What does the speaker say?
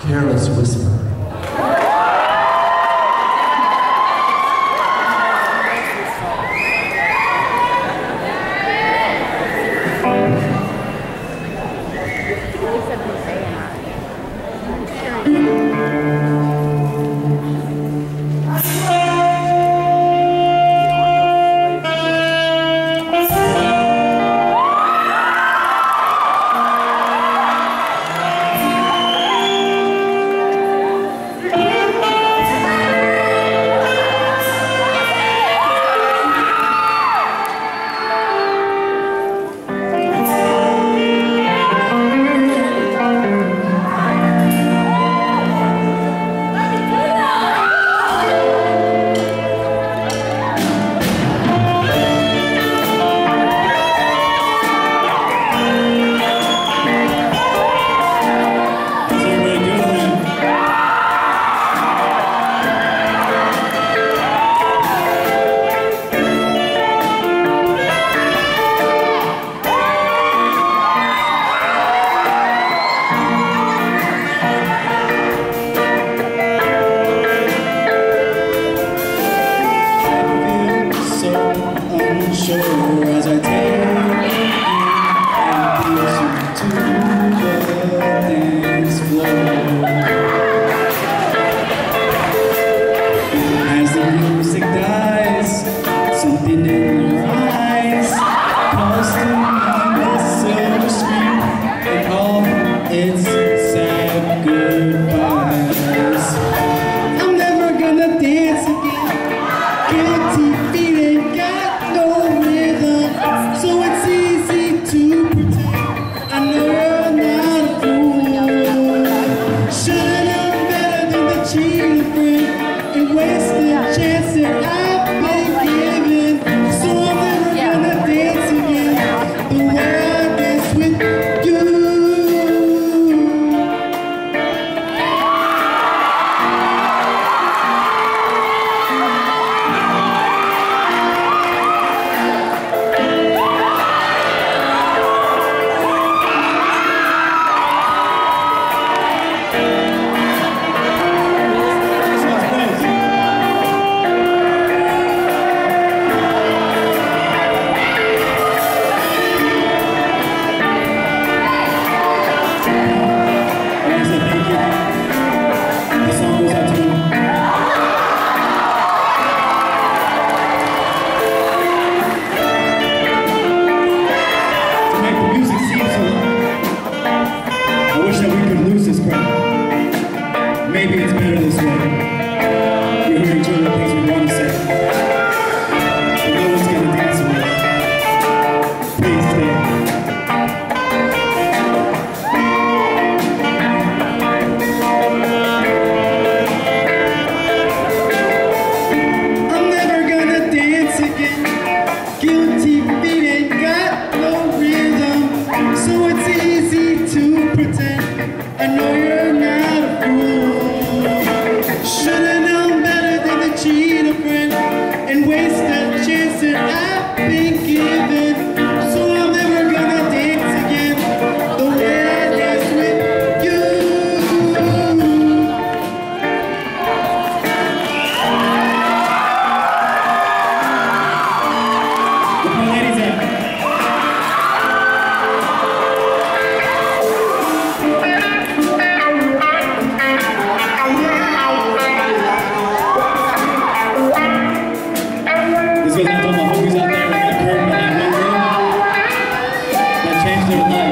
careless whisper. it's sad goodbyes. I'm never gonna dance again. Can't defeat it, got no rhythm. So it's easy to pretend. I know I'm not a fool. Should've known better than the cheating friend and waste. Maybe it's better this way. 对不对